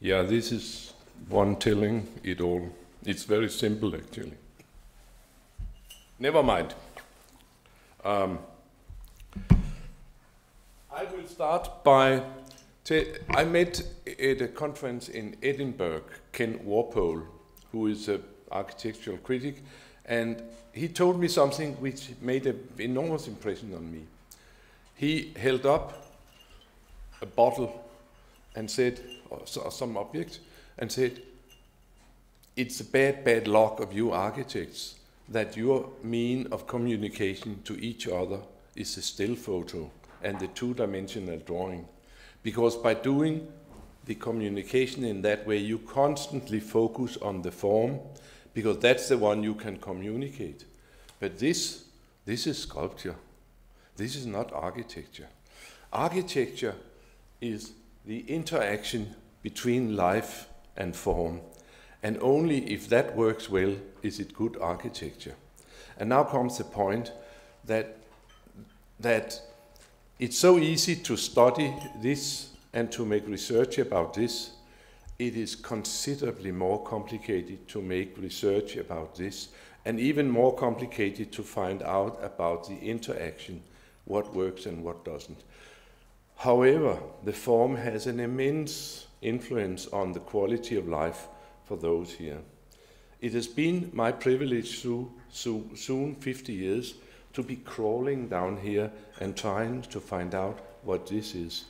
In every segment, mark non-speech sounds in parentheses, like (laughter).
Yeah, this is one telling it all. It's very simple, actually. Never mind. Um, I will start by. I met at a conference in Edinburgh Ken Worpole, who is an architectural critic, and he told me something which made an enormous impression on me. He held up a bottle and said, or some object, and said, It's a bad, bad luck of you architects that your mean of communication to each other is a still photo and the two dimensional drawing. Because by doing the communication in that way, you constantly focus on the form, because that's the one you can communicate. But this, this is sculpture. This is not architecture. Architecture is the interaction between life and form. And only if that works well is it good architecture. And now comes the point that, that it's so easy to study this and to make research about this. It is considerably more complicated to make research about this, and even more complicated to find out about the interaction, what works and what doesn't. However, the form has an immense influence on the quality of life for those here. It has been my privilege through soon 50 years to be crawling down here and trying to find out what this is.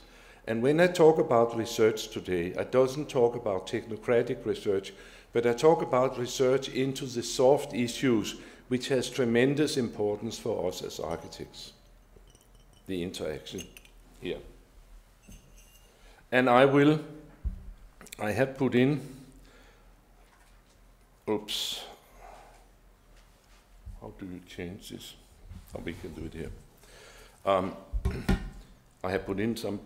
And when I talk about research today, I doesn't talk about technocratic research, but I talk about research into the soft issues which has tremendous importance for us as architects. The interaction here. And I will, I have put in Oops. How do you change this? Oh, we can do it here. Um, (clears throat) I have put in some.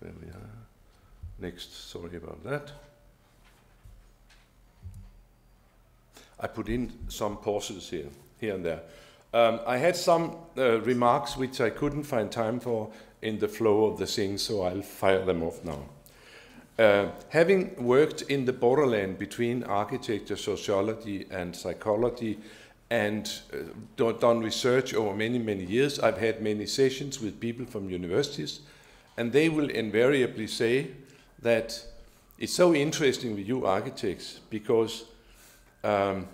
There we are. Next, sorry about that. I put in some pauses here, here and there. Um, I had some uh, remarks which I couldn't find time for in the flow of the thing, so I'll fire them off now. Uh, having worked in the borderland between architecture, sociology, and psychology, and uh, done research over many, many years, I've had many sessions with people from universities, and they will invariably say that it's so interesting with you architects because um,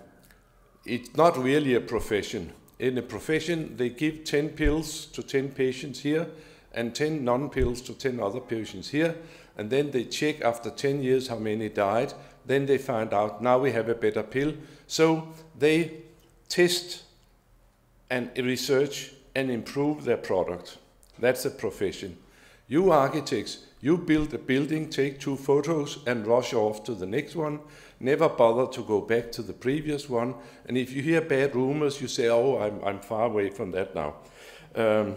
it's not really a profession. In a profession, they give 10 pills to 10 patients here and 10 non pills to 10 other patients here and then they check after 10 years how many died. Then they find out now we have a better pill. So they test and research and improve their product. That's a profession. You architects, you build a building, take two photos, and rush off to the next one. Never bother to go back to the previous one. And if you hear bad rumors, you say, oh, I'm, I'm far away from that now. Um,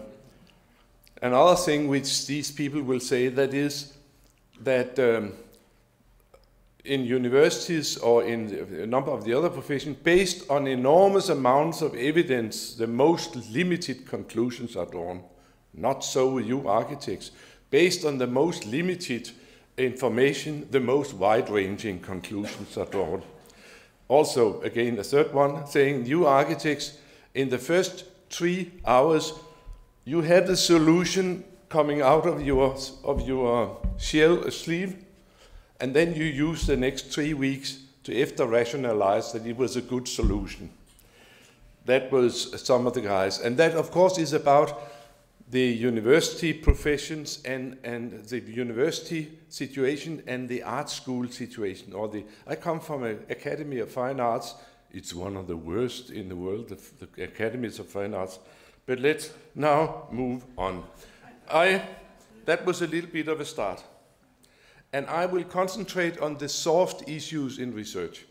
another thing which these people will say that is, that um, in universities or in a number of the other professions, based on enormous amounts of evidence, the most limited conclusions are drawn. Not so with you architects. Based on the most limited information, the most wide ranging conclusions are drawn. Also, again, a third one saying, you architects, in the first three hours, you have the solution coming out of your, of your shell sleeve, and then you use the next three weeks to after rationalize that it was a good solution. That was some of the guys. And that, of course, is about the university professions and, and the university situation and the art school situation. Or the, I come from an Academy of Fine Arts. It's one of the worst in the world, the, the academies of fine arts. But let's now move on. I, that was a little bit of a start. And I will concentrate on the soft issues in research.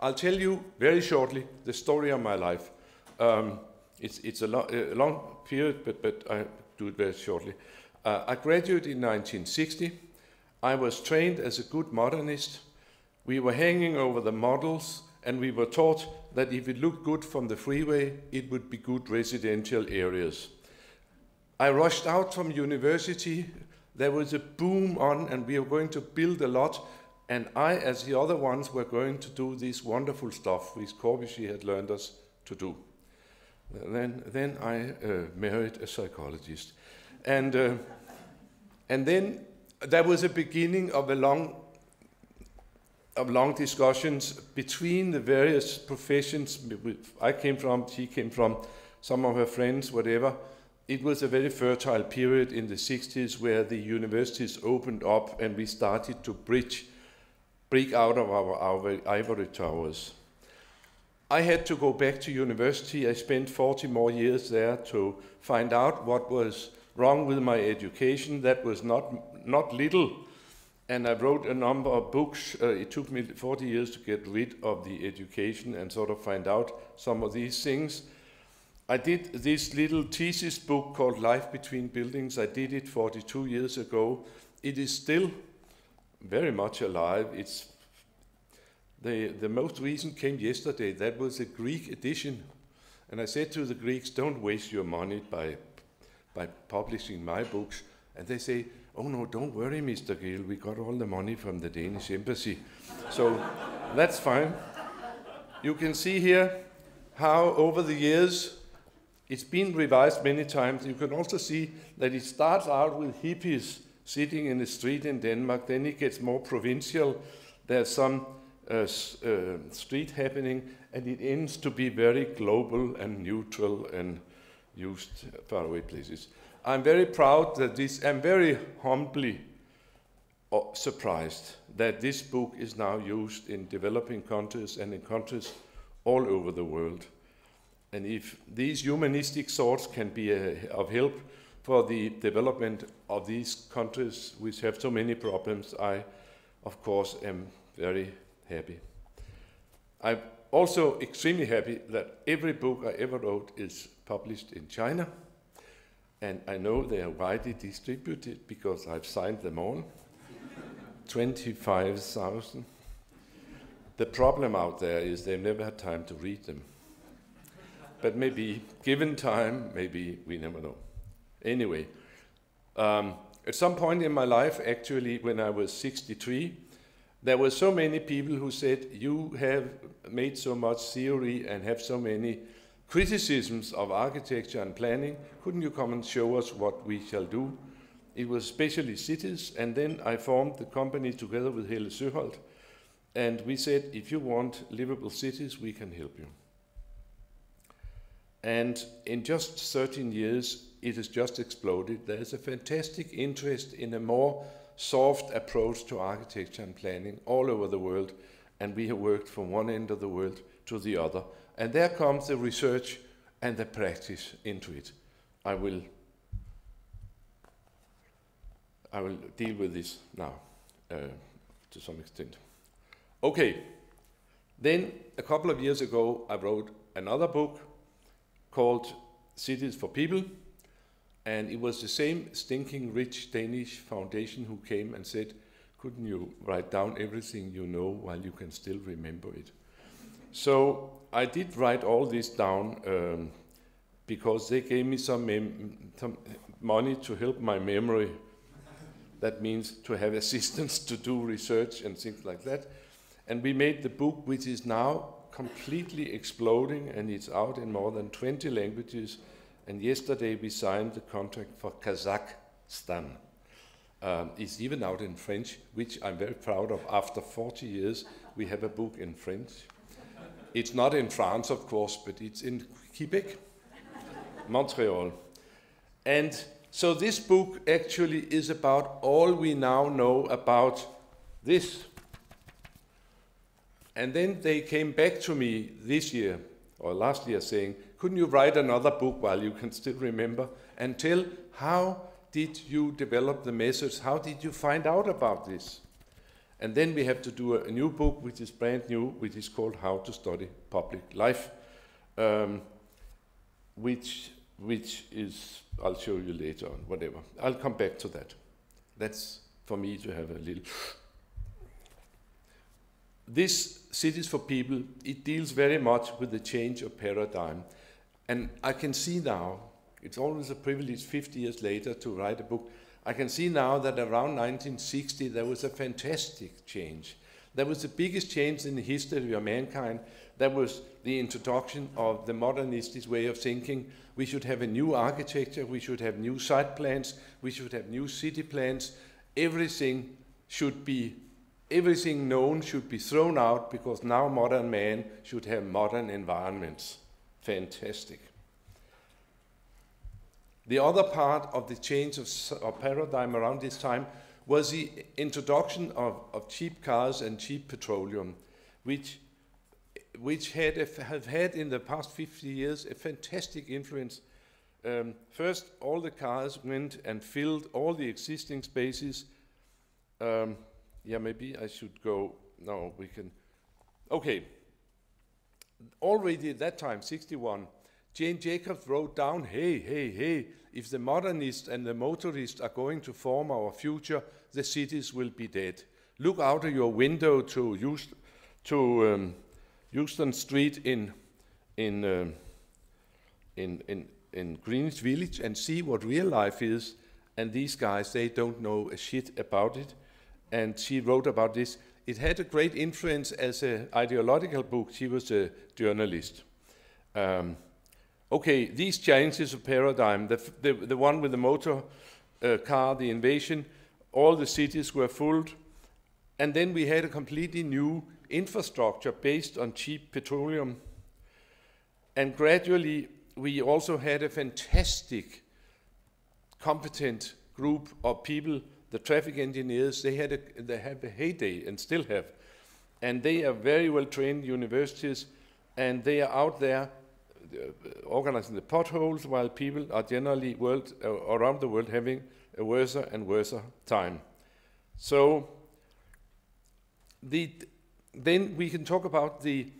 I'll tell you very shortly the story of my life. Um, it's, it's a, lo a, long period, but, but I do it very shortly. Uh, I graduated in 1960. I was trained as a good modernist. We were hanging over the models, and we were taught that if it looked good from the freeway, it would be good residential areas. I rushed out from university there was a boom on, and we were going to build a lot. And I, as the other ones, were going to do this wonderful stuff which Corbusier had learned us to do. Then, then I uh, married a psychologist. And, uh, and then there was a beginning of a long, of long discussions between the various professions I came from, she came from, some of her friends, whatever. It was a very fertile period in the 60s where the universities opened up and we started to bridge, break out of our, our ivory towers. I had to go back to university. I spent 40 more years there to find out what was wrong with my education. That was not, not little. And I wrote a number of books. Uh, it took me 40 years to get rid of the education and sort of find out some of these things. I did this little thesis book called Life Between Buildings. I did it 42 years ago. It is still very much alive. It's the, the most recent came yesterday. That was a Greek edition. And I said to the Greeks, don't waste your money by, by publishing my books. And they say, oh no, don't worry, Mr. Gehl, we got all the money from the Danish embassy. so that's fine. You can see here how over the years it's been revised many times. You can also see that it starts out with hippies sitting in the street in Denmark, then it gets more provincial. There's some uh, uh, street happening, and it ends to be very global and neutral and used faraway places. I'm very proud that this, I'm very humbly uh, surprised that this book is now used in developing countries and in countries all over the world. And if these humanistic thoughts can be a, of help for the development of these countries which have so many problems, I, of course, am very happy. I'm also extremely happy that every book I ever wrote is published in China. And I know they are widely distributed because I've signed them all (laughs) 25,000. The problem out there is they've never had time to read them. But maybe, given time, maybe we never know. Anyway, um, at some point in my life, actually, when I was 63, there were so many people who said, You have made so much theory and have so many criticisms of architecture and planning. Couldn't you come and show us what we shall do? It was especially cities, and then I formed the company together with Helle Søholt, and we said, If you want livable cities, we can help you. And in just 13 years, it has just exploded. There's a fantastic interest in a more soft approach to architecture and planning all over the world, and we have worked from one end of the world to the other. And there comes the research and the practice into it. I will, I will deal with this now uh, to some extent. Okay, then a couple of years ago, I wrote another book called Cities for People and it was the same stinking rich Danish foundation who came and said, couldn't you write down everything you know while you can still remember it? So I did write all this down um, because they gave me some, some, money to help my memory. That means to have (laughs) assistants to do research and things like that. And we made the book, which is now completely exploding, and it's out in more than 20 languages and yesterday we signed the contract for Kazakhstan. Um, it's even out in French, which I'm very proud of. After 40 years, we have a book in French. It's not in France, of course, but it's in Quebec, Montreal. And so this book actually is about all we now know about this. And then they came back to me this year or last year saying, couldn't you write another book while you can still remember and tell how did you develop the methods? How did you find out about this? And then we have to do a, new book, which is brand new, which is called How to Study Public Life, um, which, which is, I'll show you later on, whatever. I'll come back to that. That's for me to have a little this Cities for People, it deals very much with the change of paradigm. And I can see now, it's always a privilege 50 years later to write a book. I can see now that around 1960 there was a fantastic change. That was the biggest change in the history of mankind. That was the introduction of the modernistic way of thinking. We should have a new architecture, we should have new site plans, we should have new city plans. Everything should be, everything known should be thrown out because now modern man should have modern environments. Fantastic. The other part of the change of, of paradigm around this time was the introduction of, of cheap cars and cheap petroleum, which, which had have had in the past 50 years a fantastic influence. Um, first, all the cars went and filled all the existing spaces. Um, yeah, maybe I should go. No, we can. Okay. Already at that time, 61, Jane Jacobs wrote down, hey, hey, hey, if the modernists and the motorists are going to form our future, the cities will be dead. Look out of your window to Hudson, to, um, Hudson Street in, in, um, in, in, in Greenwich Village and see what real life is. And these guys, they don't know a shit about it. And she wrote about this. It had a great influence as an ideological book. She was a journalist. Um, okay, these changes of paradigm, the, the, the one with the motor uh, car, the invasion, all the cities were full. And then we had a completely new infrastructure based on cheap petroleum. And gradually, we also had a fantastic, competent group of people, the traffic engineers, they had a, they have a heyday and still have. And they are very well trained universities, and they are out there uh, organizing the potholes while people are generally world, uh, around the world having a worse and worse time. So the, then we can talk about the,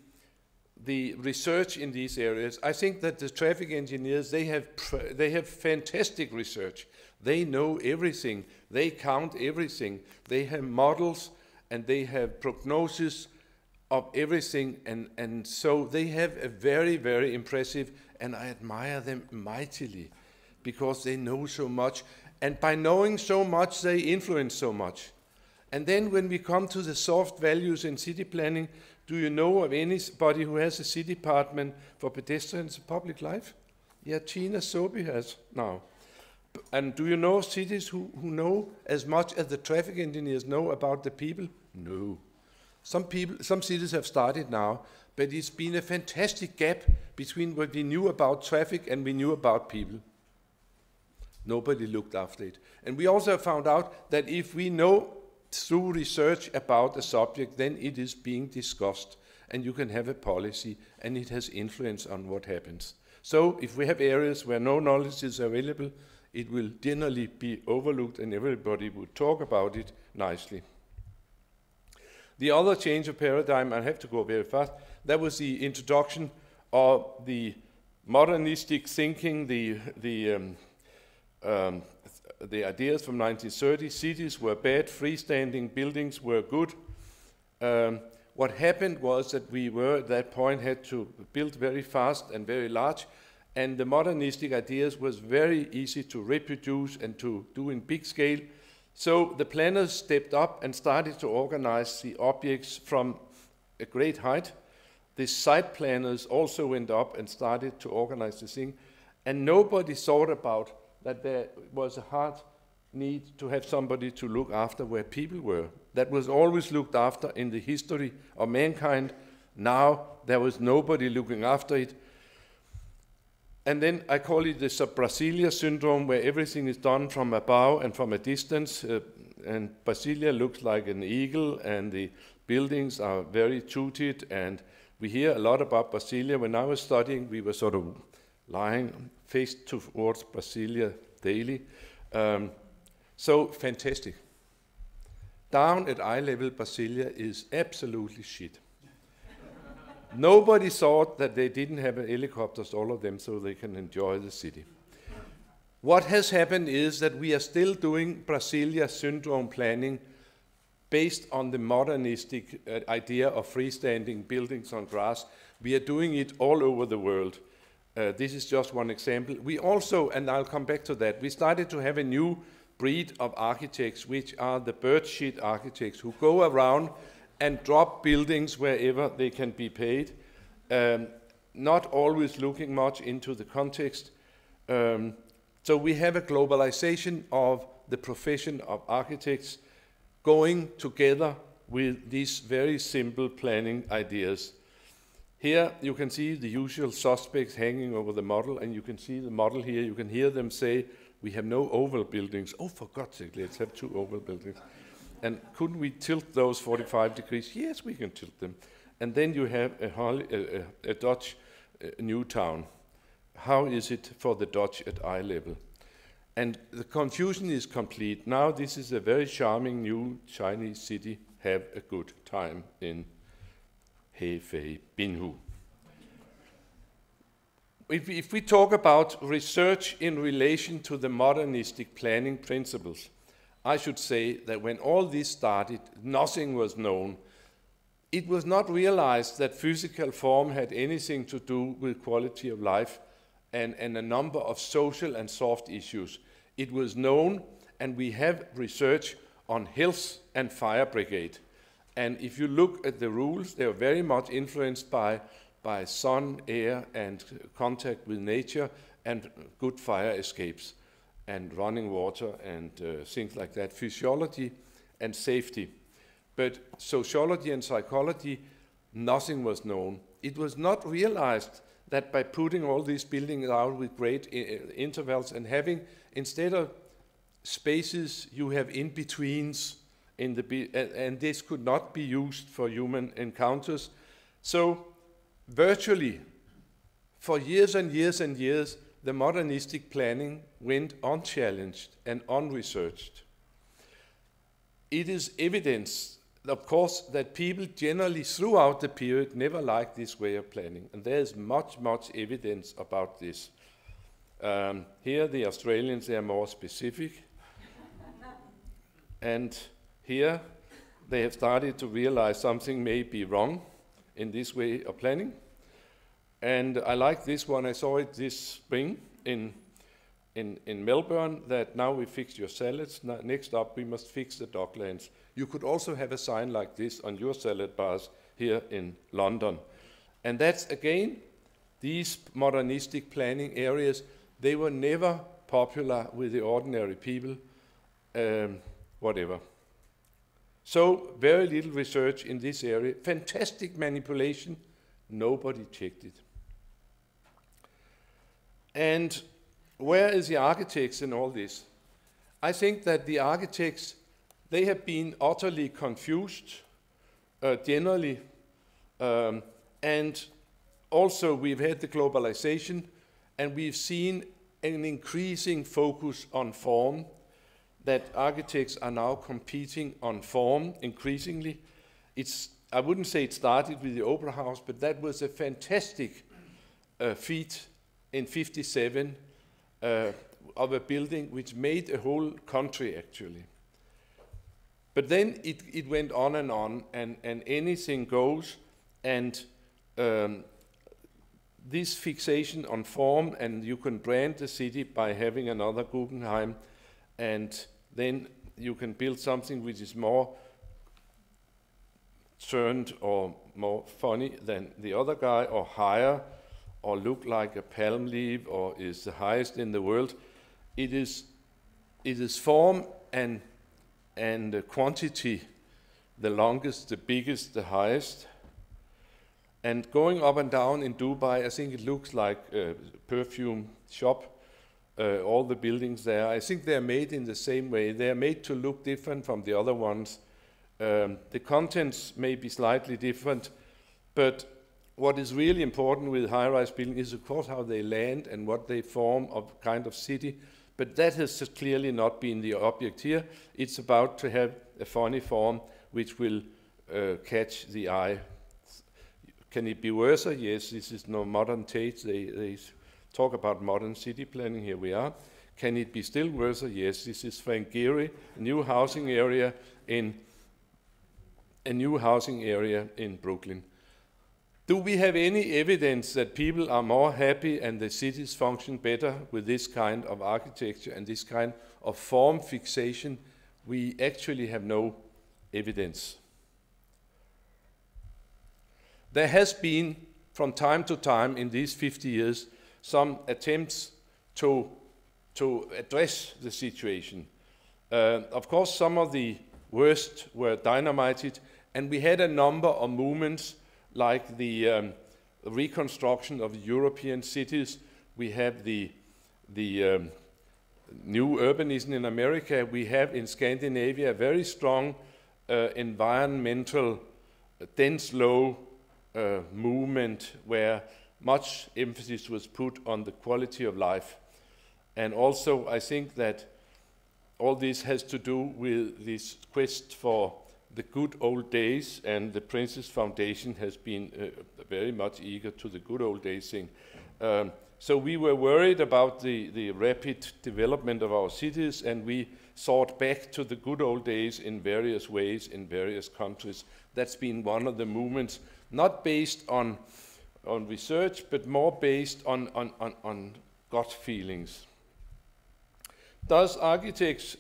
the research in these areas. I think that the traffic engineers, they have, they have fantastic research. They know everything. They count everything. They have models and they have prognosis of everything, and, and so they have a very, very impressive, and I admire them mightily because they know so much, and by knowing so much, they influence so much. And then when we come to the soft values in city planning, do you know of anybody who has a city department for pedestrians and public life? Yeah, Tina Sobi has now. And do you know cities who, who know as much as the traffic engineers know about the people? No. Some people, some cities have started now, but it's been a fantastic gap between what we knew about traffic and we knew about people. Nobody looked after it. And we also found out that if we know through research about a subject, then it is being discussed and you can have a policy and it has influence on what happens. So if we have areas where no knowledge is available, it will generally be overlooked and everybody would talk about it nicely. The other change of paradigm, I have to go very fast, that was the introduction of the modernistic thinking, the, the, um, um, the ideas from 1930. Cities were bad, freestanding buildings were good. Um, what happened was that we were at that point had to build very fast and very large, and the modernistic ideas was very easy to reproduce and to do in big scale. So the planners stepped up and started to organize the objects from a great height. The site planners also went up and started to organize the thing. And nobody thought about that there was a hard need to have somebody to look after where people were. That was always looked after in the history of mankind. Now there was nobody looking after it. And then I call it the sub-Brasilia syndrome, where everything is done from above and from a distance. Uh, and Brasilia looks like an eagle, and the buildings are very tooted. And we hear a lot about Brasilia. When I was studying, we were sort of lying face towards Brasilia daily. Um, so fantastic. Down at eye level, Brasilia is absolutely shit. Nobody thought that they didn't have helicopters, all of them, so they can enjoy the city. What has happened is that we are still doing Brasilia syndrome planning based on the modernistic uh, idea of freestanding buildings on grass. We are doing it all over the world. Uh, this is just one example. We also, and I'll come back to that, we started to have a new breed of architects, which are the bird shit architects who go around and drop buildings wherever they can be paid, um, not always looking much into the context. Um, so we have a globalization of the profession of architects going together with these very simple planning ideas. Here you can see the usual suspects hanging over the model, and you can see the model here. You can hear them say, we have no oval buildings. Oh, for God's sake, let's have two oval buildings. And couldn't we tilt those 45 degrees? Yes, we can tilt them. And then you have a, a, a, Dutch new town. How is it for the Dutch at eye level? And the confusion is complete. Now this is a very charming new Chinese city. Have a good time in Hefei Binhu. If if we talk about research in relation to the modernistic planning principles, I should say that when all this started, nothing was known. It was not realized that physical form had anything to do with quality of life and, and a number of social and soft issues. It was known, and we have research on health and fire brigade. And if you look at the rules, they are very much influenced by, by sun, air, and contact with nature, and good fire escapes, and running water, and uh, things like that. Physiology and safety. But sociology and psychology, nothing was known. It was not realized that by putting all these buildings out with great uh, intervals and having, instead of spaces, you have in-betweens, in the and this could not be used for human encounters. So virtually, for years and years and years, the modernistic planning went unchallenged and unresearched. It is evidence, of course, that people generally throughout the period never liked this way of planning, and there is much, much evidence about this. Um, here, the Australians they are more specific, (laughs) and here, they have started to realize something may be wrong in this way of planning. And I like this one. I saw it this spring in, in, in Melbourne that now we fix your salads. Next up, we must fix the docklands. You could also have a sign like this on your salad bars here in London. And that's again, these modernistic planning areas, they were never popular with the ordinary people, um, whatever. So very little research in this area. Fantastic manipulation. Nobody checked it. And where is the architects in all this? I think that the architects, they have been utterly confused, uh, generally. Um, and also we've had the globalization, and we've seen an increasing focus on form that architects are now competing on form increasingly. It's, I wouldn't say it started with the Opera House, but that was a fantastic uh, feat in 57 uh, of a building which made a whole country actually. But then it, it went on and on, and, and anything goes, and um, this fixation on form, and you can brand the city by having another Guggenheim, and then you can build something which is more turned or more funny than the other guy or higher or look like a palm leaf or is the highest in the world. It is, it is form and, and the quantity, the longest, the biggest, the highest. And going up and down in Dubai, I think it looks like a perfume shop uh, all the buildings there. I think they're made in the same way. They're made to look different from the other ones. Um, the contents may be slightly different, but what is really important with high-rise building is, of course, how they land and what they form of kind of city. But that has clearly not been the object here. It's about to have a funny form which will uh, catch the eye. Can it be worse? Yes, this is no modern taste. They, they talk about modern city planning, here we are. Can it be still worse? Yes, this is a new housing area in a new housing area in Brooklyn. Do we have any evidence that people are more happy and the cities function better with this kind of architecture and this kind of form fixation? We actually have no evidence. There has been, from time to time in these 50 years, some attempts to, to address the situation. Uh, of course, some of the worst were dynamited, and we had a number of movements like the um, reconstruction of European cities. We have the, the um, new urbanism in America. We have in Scandinavia a very strong uh, environmental, dense low uh, movement where much emphasis was put on the quality of life. And also, I think that all this has to do with this quest for the good old days, and the Prince's Foundation has been uh, very much eager to the good old days thing. Um, so we were worried about the, the rapid development of our cities, and we sought back to the good old days in various ways in various countries. That's been one of the movements, not based on, on research, but more based on, on, on, on gut feelings. Does architects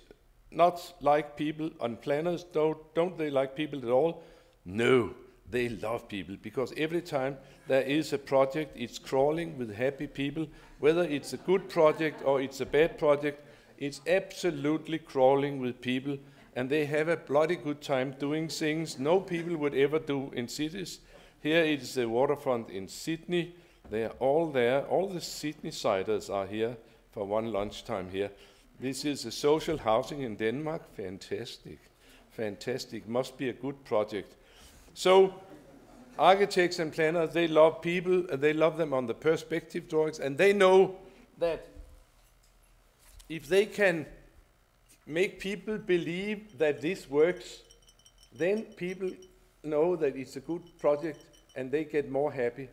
not like people and planners? Don't, don't they like people at all? No, they love people because every time there is a project, it's crawling with happy people. Whether it's a good project or it's a bad project, it's absolutely crawling with people and they have a bloody good time doing things no people would ever do in cities. Here is the waterfront in Sydney. They are all there. All the Sydney siders are here for one lunchtime here. This is a social housing in Denmark. Fantastic. Fantastic. Must be a good project. So, architects and planners, they love people, and they love them on the perspective drawings, and they know that if they can make people believe that this works, then people know that it's a good project and they get more happy.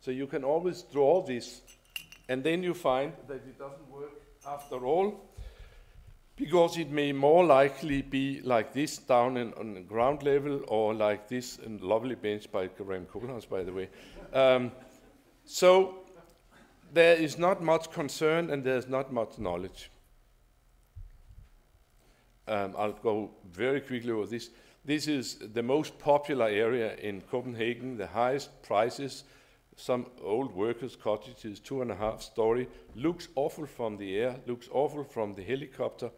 So you can always draw this, and then you find that it doesn't work after all, because it may more likely be like this down in, on ground level or like this in lovely bench by Graham Koolhaas, by the way. Um, so there is not much concern and there's not much knowledge. Um, I'll go very quickly over this. This is the most popular area in Copenhagen, the highest prices, some old workers' cottages, two and a half story, looks awful from the air, looks awful from the helicopter.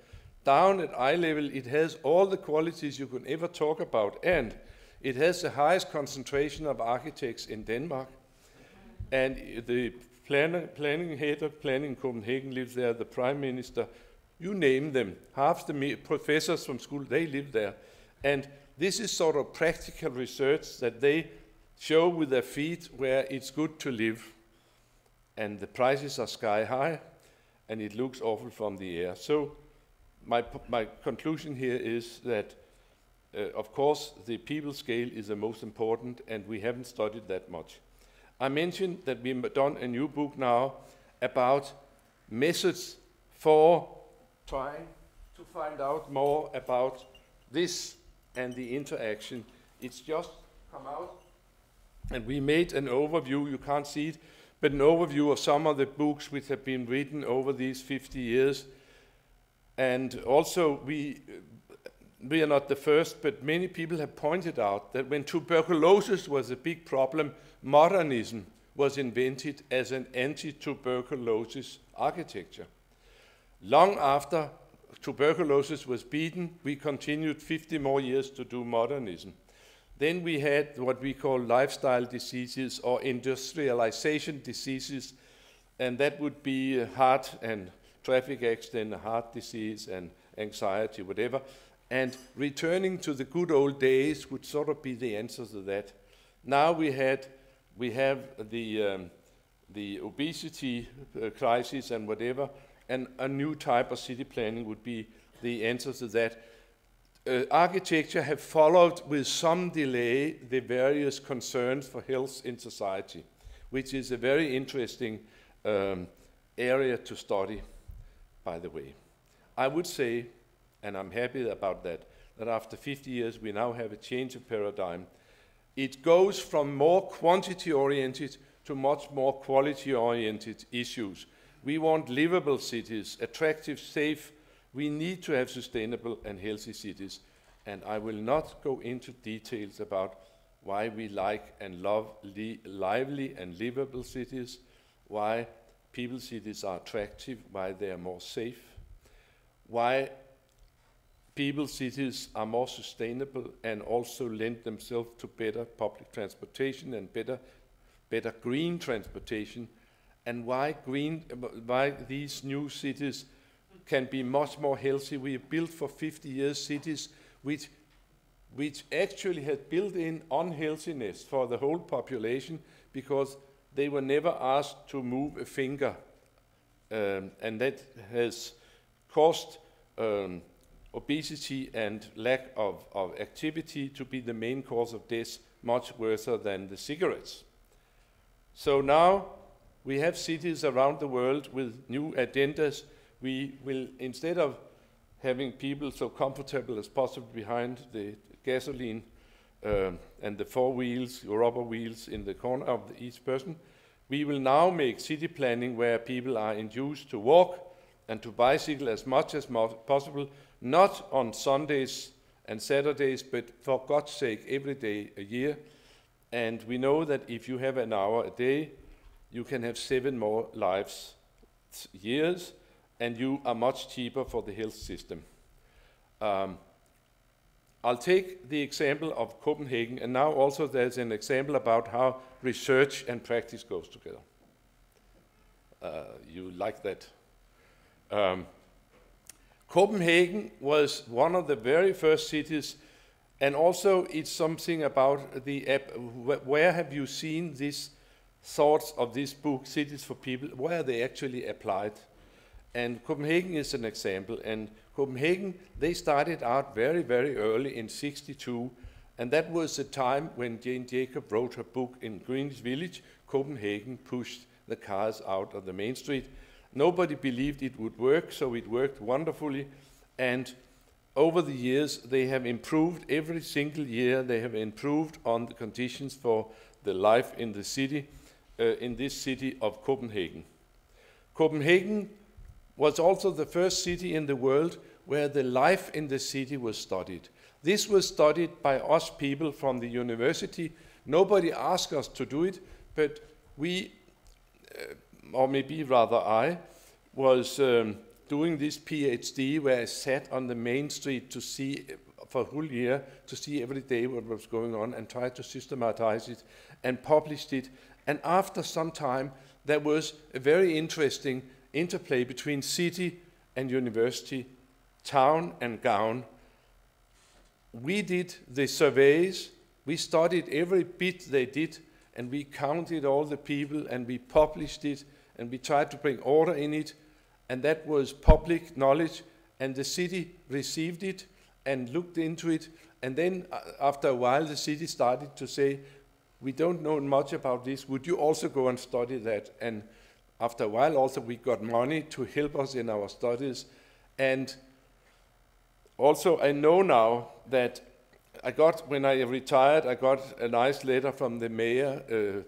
Down at eye level, it has all the qualities you can ever talk about, and it has the highest concentration of architects in Denmark. And the planner, planning head of Planning Copenhagen lives there, the prime minister, you name them. Half the professors from school, they live there. And this is sort of practical research that they show with their feet where it's good to live. And the prices are sky high, and it looks awful from the air. So my, my conclusion here is that, uh, of course, the people scale is the most important, and we haven't studied that much. I mentioned that we've done a new book now about methods for trying to find out more about this and the interaction. It's just come out and we made an overview, you can't see it, but an overview of some of the books which have been written over these 50 years. And also, we, we are not the first, but many people have pointed out that when tuberculosis was a big problem, modernism was invented as an anti tuberculosis architecture. Long after tuberculosis was beaten, we continued 50 more years to do modernism. Then we had what we call lifestyle diseases or industrialization diseases, and that would be uh, heart and traffic accident, heart disease, and anxiety, whatever. And returning to the good old days would sort of be the answer to that. Now we had, we have the um, the obesity uh, crisis and whatever, and a new type of city planning would be the answer to that uh, architecture have followed with some delay the various concerns for health in society, which is a very interesting um, area to study, by the way. I would say, and I'm happy about that, that after 50 years we now have a change of paradigm. it goes from more quantity oriented to much more quality oriented issues. We want livable cities, attractive, safe. We need to have sustainable and healthy cities. And I will not go into details about why we like and love li lively and livable cities, why people cities are attractive, why they are more safe, why people cities are more sustainable and also lend themselves to better public transportation and better, better green transportation, and why green, why these new cities can be much more healthy. We built for 50 years cities which which actually had built-in unhealthiness for the whole population because they were never asked to move a finger. Um, and that has caused um, obesity and lack of, of activity to be the main cause of death, much worse than the cigarettes. So now we have cities around the world with new agendas. We will, instead of having people so comfortable as possible behind the gasoline uh, and the four wheels, rubber wheels in the corner of the, each person. We will now make city planning where people are induced to walk and to bicycle as much as possible, not on Sundays and Saturdays, but for God's sake, every day a year. And we know that if you have an hour a day, you can have seven more lives, years, and you are much cheaper for the health system. Um, I'll take the example of Copenhagen, and now also there's an example about how research and practice goes together. Uh, you like that. Um, Copenhagen was one of the very first cities, and also it's something about the app. Where have you seen these sorts of this book, Cities for People? Where are they actually applied? And Copenhagen is an example. And Copenhagen, they started out very, very early in 62. And that was the time when Jane Jacobs wrote her book in Greenwich Village. Copenhagen pushed the cars out of the main street. Nobody believed it would work, so it worked wonderfully. And over the years, they have improved every single year. They have improved on the conditions for the life in the city, uh, in this city of Copenhagen. Copenhagen was also the first city in the world where the life in the city was studied. This was studied by us people from the university. Nobody asked us to do it, but we, uh, or maybe rather I, was um, doing this PhD where I sat on the main street to see for a whole year to see every day what was going on and tried to systematize it and published it. And after some time, there was a very interesting interplay between city and university, town and gown. We did the surveys, we studied every bit they did, and we counted all the people and we published it and we tried to bring order in it, and that was public knowledge, and the city received it and looked into it. And then, uh, after a while, the city started to say, We don't know much about this. Would you also go and study that? And after a while also we got money to help us in our studies. And also I know now that I got, when I retired, I got a nice letter from the mayor, uh,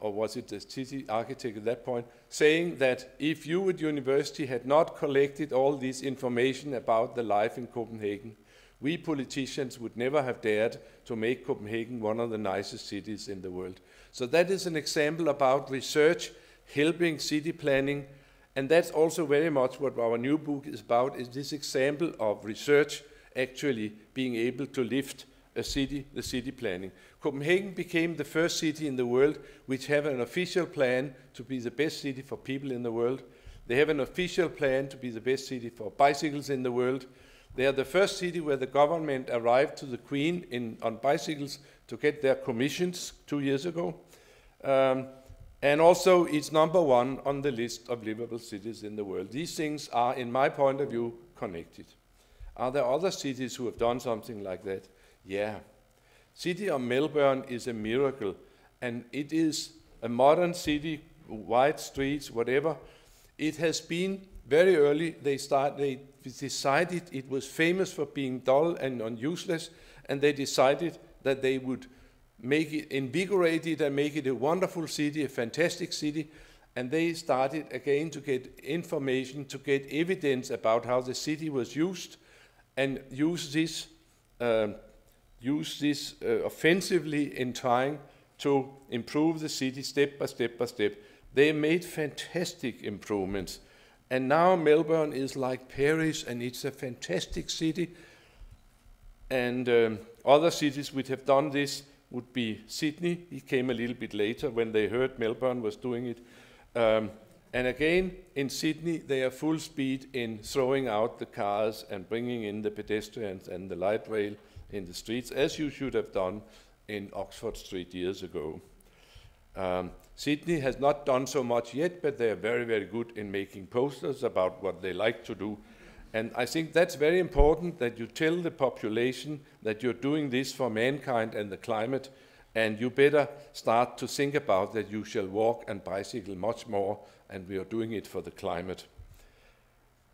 or was it the city architect at that point, saying that if you at university had not collected all this information about the life in Copenhagen, we politicians would never have dared to make Copenhagen one of the nicest cities in the world. So that is an example about research helping city planning. And that's also very much what our new book is about, is this example of research actually being able to lift a city, the city planning. Copenhagen became the first city in the world which have an official plan to be the best city for people in the world. They have an official plan to be the best city for bicycles in the world. They are the first city where the government arrived to the Queen in, on bicycles to get their commissions two years ago. Um, and also, it's number one on the list of livable cities in the world. These things are, in my point of view, connected. Are there other cities who have done something like that? Yeah. City of Melbourne is a miracle, and it is a modern city, wide streets, whatever. It has been very early. They start. They decided it was famous for being dull and useless, and they decided that they would make it, invigorate it and make it a wonderful city, a fantastic city. And they started again to get information, to get evidence about how the city was used, and use this, uh, use this uh, offensively in trying to improve the city step by step by step. They made fantastic improvements. And now Melbourne is like Paris, and it's a fantastic city. And um, other cities which have done this would be Sydney. It came a little bit later when they heard Melbourne was doing it. Um, and again, in Sydney, they are full speed in throwing out the cars and bringing in the pedestrians and the light rail in the streets, as you should have done in Oxford Street years ago. Um, Sydney has not done so much yet, but they are very, very good in making posters about what they like to do. And I think that's very important that you tell the population that you're doing this for mankind and the climate, and you better start to think about that you shall walk and bicycle much more, and we are doing it for the climate.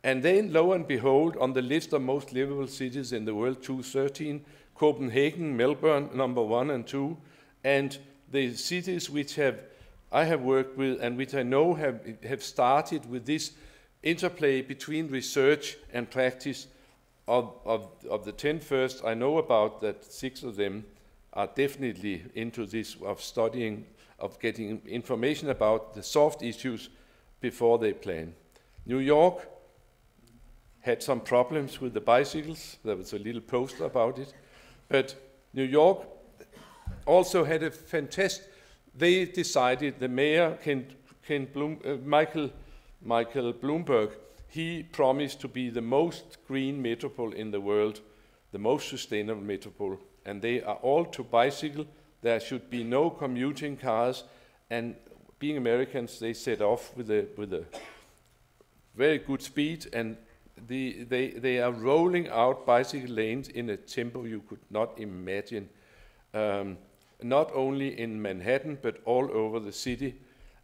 And then, lo and behold, on the list of most livable cities in the world, 213, Copenhagen, Melbourne, number one and two, and the cities which have I have worked with and which I know have, have started with this interplay between research and practice. Of, of, of the 10 first, I know about that six of them are definitely into this of studying, of getting information about the soft issues before they plan. New York had some problems with the bicycles. There was a little poster about it. But New York also had a fantastic, they decided, the mayor, Ken, Ken Bloom, uh, Michael, Michael Bloomberg, he promised to be the most green metropole in the world, the most sustainable metropole and they are all to bicycle. There should be no commuting cars, and being Americans, they set off with a with a very good speed, and the, they they are rolling out bicycle lanes in a tempo you could not imagine. Um, not only in Manhattan but all over the city,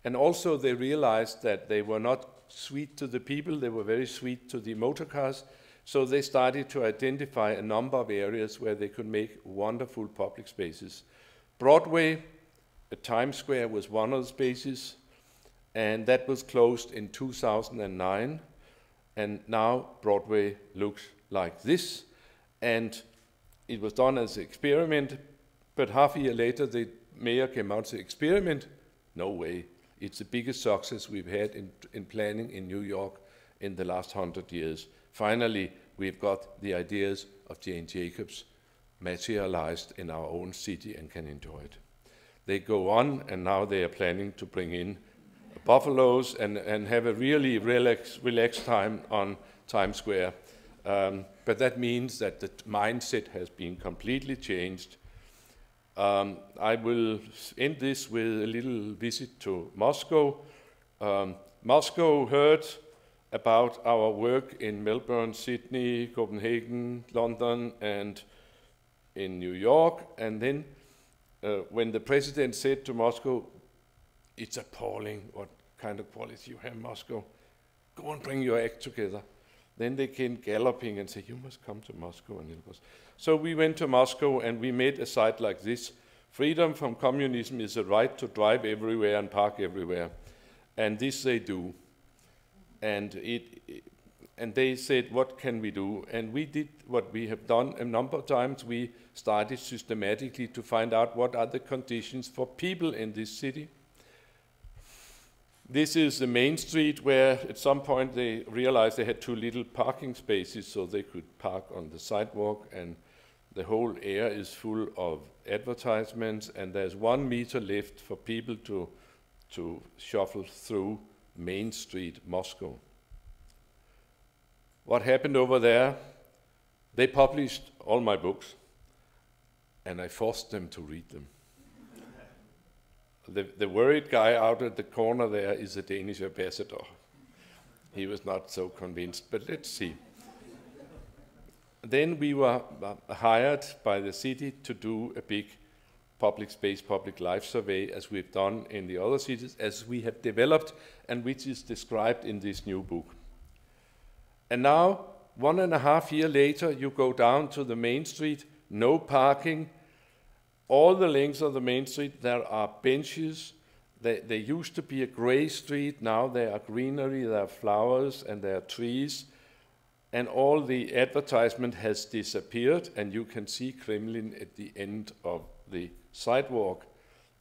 and also they realized that they were not sweet to the people; they were very sweet to the motor cars so they started to identify a number of areas where they could make wonderful public spaces. Broadway, uh, Times Square was one of the spaces, and that was closed in 2009. And now Broadway looks like this. And it was done as an experiment, but half a year later, the mayor came out and said, Experiment? No way. It's the biggest success we've had in, in planning in New York in the last hundred years. Finally, we've got the ideas of Jane Jacobs materialized in our own city and can enjoy it. They go on, and now they are planning to bring in buffaloes and, and have a really relax, relaxed time on Times Square. Um, but that means that the mindset has been completely changed. Um, I will end this with a little visit to Moscow. Um, Moscow heard about our work in Melbourne, Sydney, Copenhagen, London, and in New York. And then uh, when the president said to Moscow, it's appalling what kind of quality you have, Moscow. Go and bring your act together. Then they came galloping and said, you must come to Moscow and help us. So we went to Moscow and we made a site like this. Freedom from communism is the right to drive everywhere and park everywhere. And this they do and it, and they said, what can we do? And we did what we have done a number of times. We started systematically to find out what are the conditions for people in this city. This is the main street where at some point they realized they had too little parking spaces so they could park on the sidewalk and the whole air is full of advertisements and there's one meter left for people to, to shuffle through Main Street, Moscow. What happened over there? They published all my books, and I forced them to read them. The, the worried guy out at the corner there is a Danish ambassador. He was not so convinced, but let's see. then we were uh, hired by the city to do a big public space, public life survey, as we've done in the other cities, as we have developed, and which is described in this new book. And now, one and a half year later, you go down to the main street, no parking, all the length of the main street, there are benches. They, they used to be a gray street. Now there are greenery, there are flowers, and there are trees. And all the advertisement has disappeared, and you can see Kremlin at the end of the sidewalk.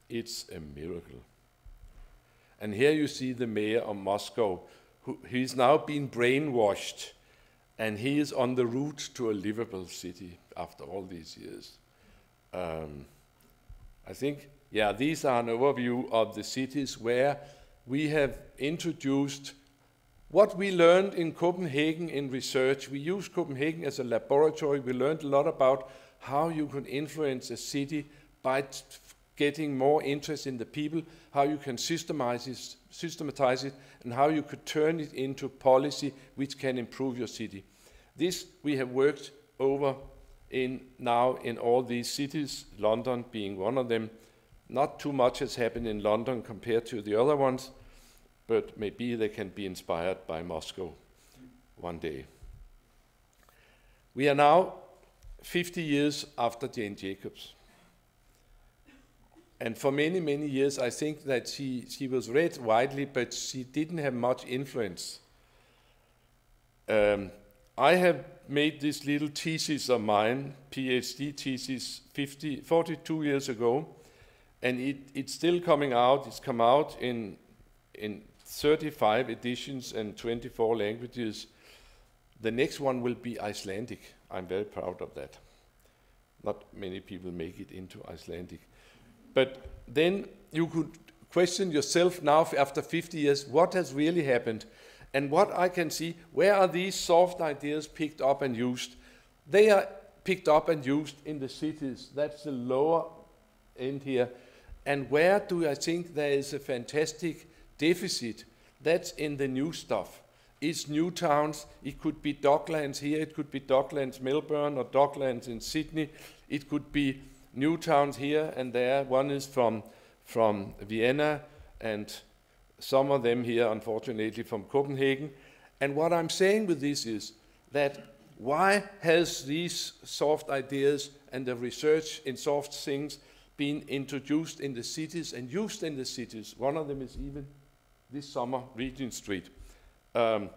It's a miracle. And here you see the mayor of Moscow, who he's now been brainwashed, and he is on the route to a livable city after all these years. Um, I think, yeah, these are an overview of the cities where we have introduced what we learned in Copenhagen in research. We used Copenhagen as a laboratory. We learned a lot about how you can influence a city by getting more interest in the people, how you can systemize it, systematize it, and how you could turn it into policy which can improve your city. This we have worked over in now in all these cities, London being one of them. Not too much has happened in London compared to the other ones, but maybe they can be inspired by Moscow one day. We are now 50 years after Jane Jacobs. And for many, many years, I think that she, she was read widely, but she didn't have much influence. Um, I have made this little thesis of mine, PhD thesis, 50, 42 years ago, and it, it's still coming out. It's come out in, in 35 editions and 24 languages. The next one will be Icelandic. I'm very proud of that. Not many people make it into Icelandic. But then you could question yourself now after 50 years, what has really happened? And what I can see, where are these soft ideas picked up and used? They are picked up and used in the cities. That's the lower end here. And where do I think there is a fantastic deficit? That's in the new stuff. It's new towns. It could be Docklands here. It could be Docklands Melbourne or Docklands in Sydney. It could be new towns here and there. One is from, from Vienna and some of them here, unfortunately, from Copenhagen. And what I'm saying with this is that why has these soft ideas and the research in soft things been introduced in the cities and used in the cities? One of them is even this summer, Regent Street. Um,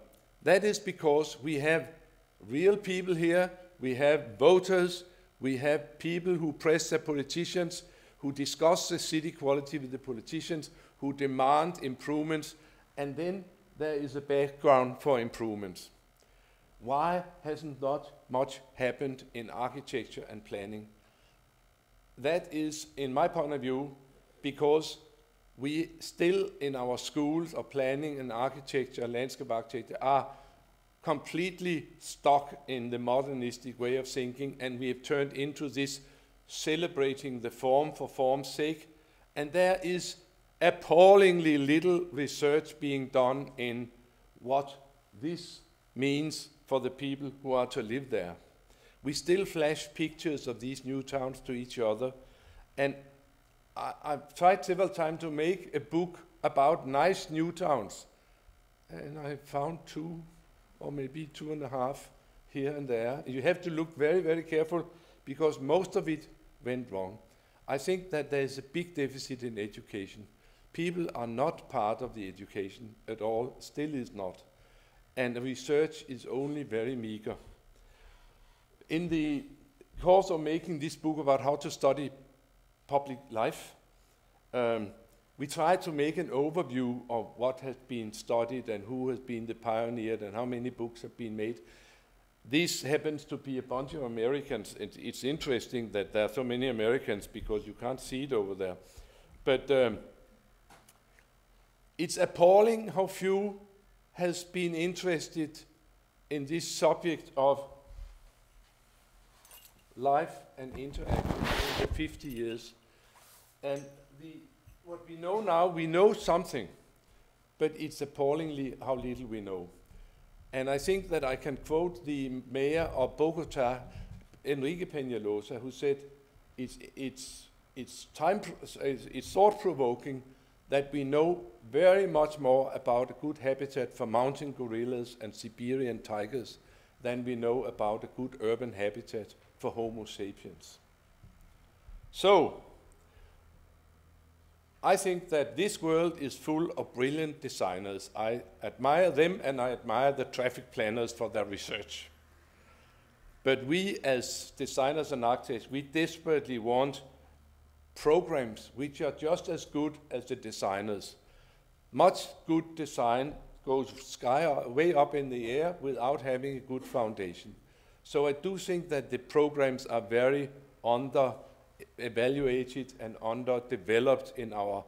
that is because we have real people here, we have voters, we have people who press their politicians, who discuss the city quality with the politicians, who demand improvements, and then there is a background for improvements. Why hasn't not much happened in architecture and planning? That is, in my point of view, because we still in our schools of planning and architecture, landscape architecture, are completely stuck in the modernistic way of thinking, and we have turned into this celebrating the form for form's sake. And there is appallingly little research being done in what this means for the people who are to live there. We still flash pictures of these new towns to each other, and I, have tried several times to make a book about nice new towns, and I found two or maybe two and a half here and there. You have to look very, very careful because most of it went wrong. I think that there is a big deficit in education. People are not part of the education at all, still is not. And the research is only very meager. In the course of making this book about how to study public life, um, we try to make an overview of what has been studied and who has been the pioneer and how many books have been made. This happens to be a bunch of Americans. It, it's interesting that there are so many Americans because you can't see it over there. But um, it's appalling how few has been interested in this subject of life and interaction over 50 years. And the, what we know now, we know something, but it's appallingly how little we know. And I think that I can quote the mayor of Bogota, Enrique Peñalosa, who said, it's, it's, it's, time, it's thought-provoking that we know very much more about a good habitat for mountain gorillas and Siberian tigers than we know about a good urban habitat for Homo sapiens. So, I think that this world is full of brilliant designers. I admire them and I admire the traffic planners for their research. But we as designers and architects, we desperately want programs which are just as good as the designers. Much good design goes sky way up in the air without having a good foundation. So I do think that the programs are very under evaluated and underdeveloped in our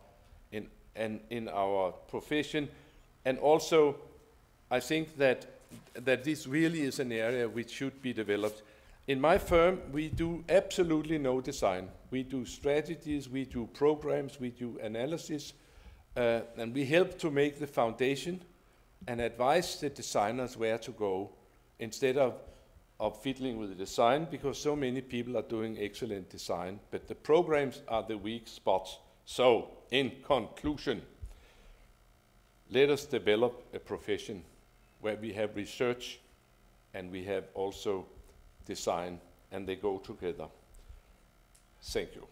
in and in our profession, and also I think that that this really is an area which should be developed. In my firm, we do absolutely no design. We do strategies, we do programs, we do analysis, uh, and we help to make the foundation and advise the designers where to go instead of, of fiddling with the design because so many people are doing excellent design, but the programs are the weak spots. So, in conclusion, let us develop a profession where we have research and we have also design, and they go together. Thank you.